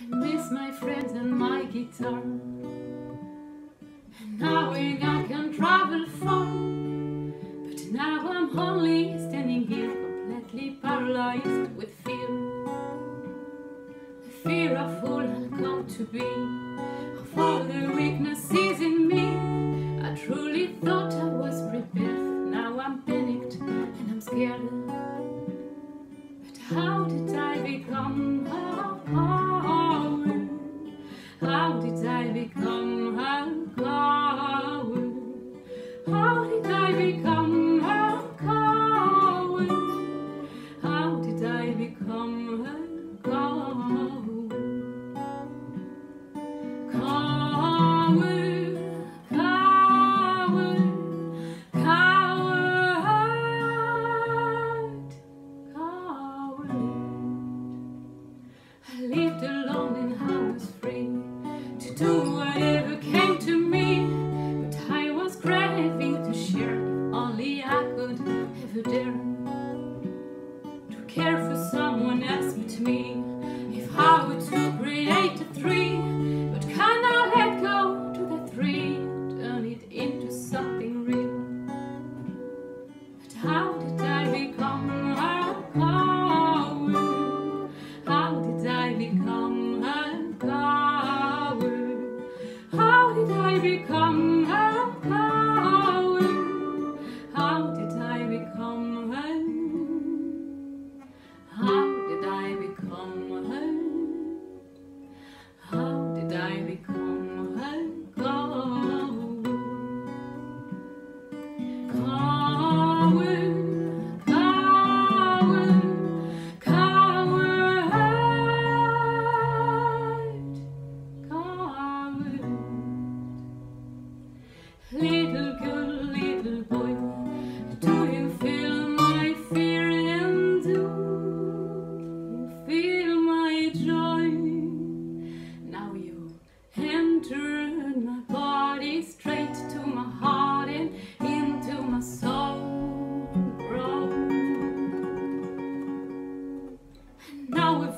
I miss my friends and my guitar. And knowing I can travel far. But now I'm only standing here, completely paralyzed with fear. The fear of all I'll come to be, of all the weaknesses in me. I truly thought I was prepared, How did I become a pawn? How did I become I lived alone and I was free to do whatever came to me. But I was craving to share, only I could ever dare to care for someone else but me. Now